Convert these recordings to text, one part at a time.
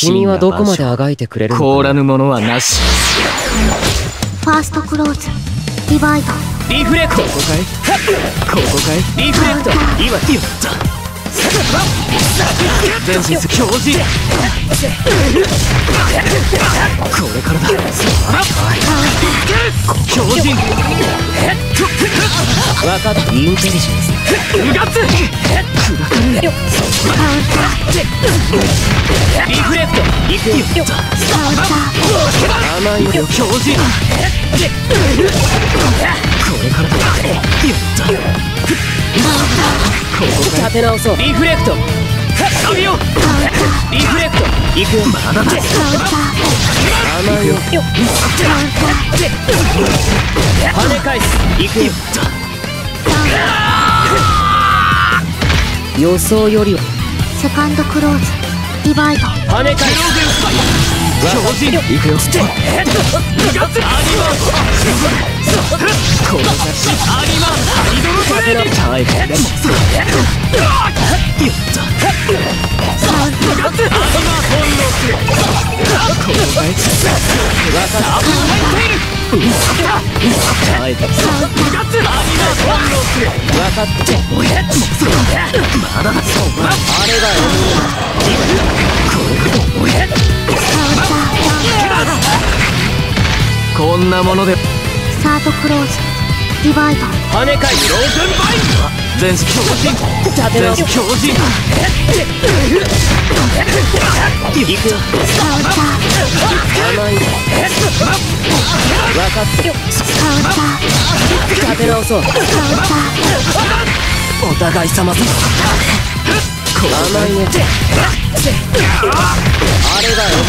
君はどこまであがいてくれるの凍らぬものはなし。ファーストクローズディバイドリフレクト。ここかい？ここかい？リフレクト。今よった全身強靭これからだ。強靭分かった。インテリジェンス。うがつリフレクトいくよ甘いよ。強靭これからだ。よった。ここか立て直そう。リフレクト。サビオリフレクト。いくよ。まだだ甘いよ跳ね返す。いくよ。予想よりはセカンドクローズ。ディバイド。跳ね返す。強靭。いくよ。アニマこの写真。アニトレーニング耐えてよったうがつアニマ本能この大地ダブルハイテイル耐えてうがつアニマ本能分かっておやまだだあれがおやこんなもので。サードクローズ。ディバイド跳ね返すロー。ゼンバイ全強靭立て直す全身強靭いくよ甘い分かって立て直そうお互い様さ甘いねあれが獲物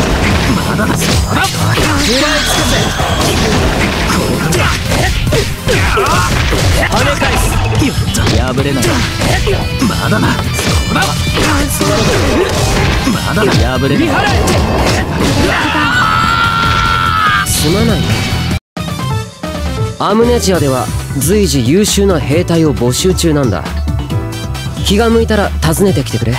だ破れな。いまだだそまだだ破れない。すまないねアムネジアでは随時優秀な兵隊を募集中なんだ。気が向いたら訪ねてきてくれ